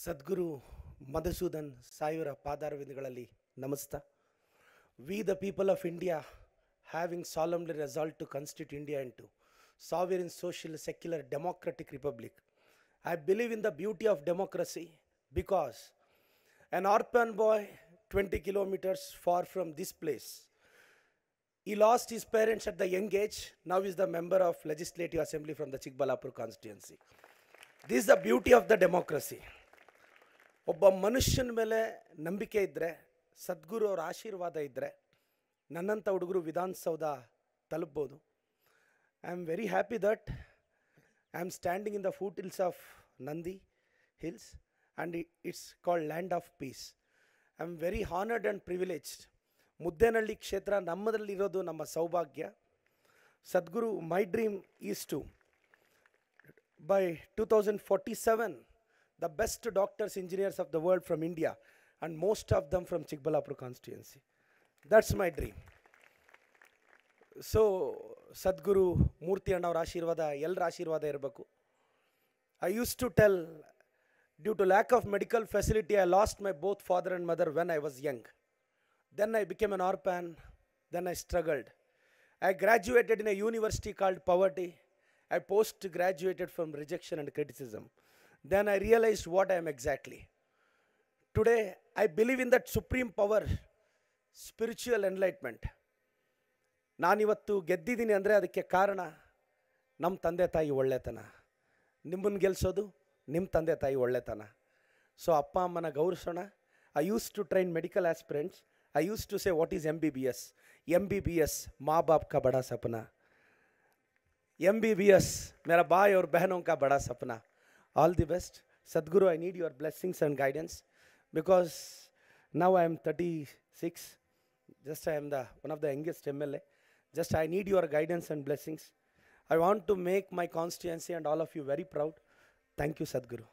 ಸದ್ಗುರು ಮಧುಸೂದನ್ ಸಾಯುರ ಪಾದಾರವಿಂದಗಳಲ್ಲಿ ನಮಸ್ತ we the people of India having solemnly resolved to constitute India into sovereign social secular democratic republic I believe in the beauty of democracy because an orphan boy 20 kilometers far from this place he lost his parents at the young age now is the member of legislative assembly from the chikbalapur constituency this is the beauty of the democracy ಒಬ್ಬ ಮನುಷ್ಯನ ಮೇಲೆ ನಂಬಿಕೆ ಇದ್ದರೆ ಸದ್ಗುರು ಅವರ ಆಶೀರ್ವಾದ ಇದ್ದರೆ ನನ್ನಂಥ ಹುಡುಗರು Vidhana Soudha ತಲುಪ್ಬೋದು. I am very happy that I am standing in the foot hills of Nandi hills and it's called land of peace I am very honoured and privileged Muddenahalli ಕ್ಷೇತ್ರ ನಮ್ಮದರಲ್ಲಿರೋದು ನಮ್ಮ ಸೌಭಾಗ್ಯ. Sadhguru my dream is to by 2047 the best doctors engineers of the world from india and most of them from chikbalapur constituency that's my dream so ಸದ್ಗುರು ಮೂರ್ತಿ ಅಣ್ಣವ್ರ ಆಶೀರ್ವಾದ ಎಲ್ಲರ ಆಶೀರ್ವಾದ ಇರಬೇಕು I use to tell due to lack of medical facility I lost my both father and mother when I was Young then I became an ಆರ್ಪ್ಯಾನ್ then I struggled I graduated in a university called Poverty. I post graduated from rejection and criticism. then I realized what I am exactly. Today, I believe in that supreme power, spiritual enlightenment. ನಾನಿವತ್ತು ಗೆದ್ದಿದ್ದೀನಿ ಅಂದರೆ ಅದಕ್ಕೆ ಕಾರಣ ನಮ್ಮ ತಂದೆ ತಾಯಿ ಒಳ್ಳೆತನ. ನಿಮ್ಮನ್ನು ಗೆಲ್ಲಿಸೋದು ನಿಮ್ಮ ತಂದೆ ತಾಯಿ ಒಳ್ಳೆತನ. ಸೊ ಅಪ್ಪ ಅಮ್ಮನ ಗೌರವಿಸೋಣ I use to train medical aspirants I use to say what is M B B S M B B S ಮಾ ಬಾಪ್ ಕಾ ಬಡಾ ಸಪನಾ. ಎಂ ಬಿ ಬಿ ಎಸ್ ಮೇರ ಬಾಯ್ ಅವ್ರ ಬೆಹನೋಂಕ ಬಡಾ ಸಪನಾ. All the best. Sadhguru, I need your blessings and guidance because now I am 36. Just I am the one of the youngest MLA. Just I need your guidance and blessings. I want to make my constituency and all of you very proud. Thank you, Sadhguru.